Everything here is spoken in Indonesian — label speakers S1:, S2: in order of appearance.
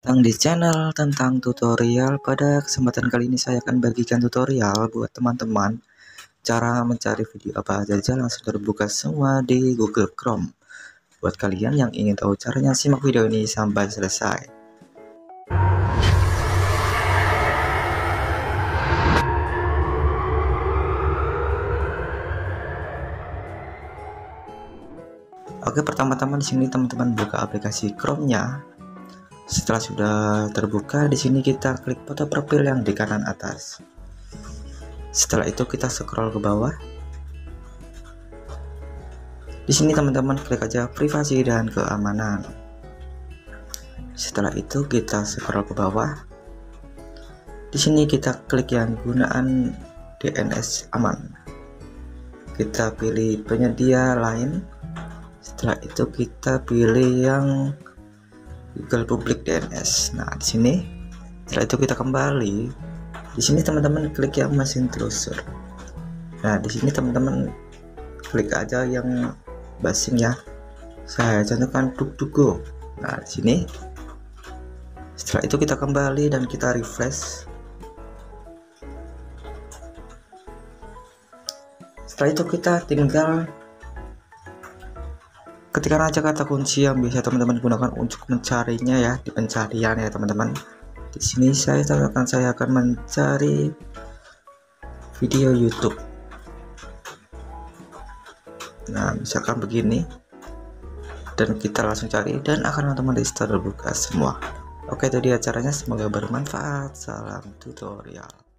S1: datang di channel tentang tutorial. Pada kesempatan kali ini saya akan bagikan tutorial buat teman-teman cara mencari video apa saja langsung terbuka semua di Google Chrome. Buat kalian yang ingin tahu caranya simak video ini sampai selesai. Oke pertama-tama di sini teman-teman buka aplikasi Chrome-nya setelah sudah terbuka di sini kita klik foto profil yang di kanan atas. Setelah itu kita scroll ke bawah. Di sini teman-teman klik aja privasi dan keamanan. Setelah itu kita scroll ke bawah. Di sini kita klik yang gunaan DNS aman. Kita pilih penyedia lain. Setelah itu kita pilih yang Google Public DNS. Nah, di sini setelah itu kita kembali. Di sini teman-teman klik yang mesin telusur. Nah, di sini teman-teman klik aja yang basing ya. Saya contohkan DuckDuckGo. Nah, di sini setelah itu kita kembali dan kita refresh. Setelah itu kita tinggal ketika aja kata kunci yang bisa teman-teman gunakan untuk mencarinya ya di pencarian ya teman-teman. Di sini saya akan saya akan mencari video YouTube. Nah misalkan begini. Dan kita langsung cari dan akan otomatis terbuka semua. Oke itu dia caranya. Semoga bermanfaat. Salam tutorial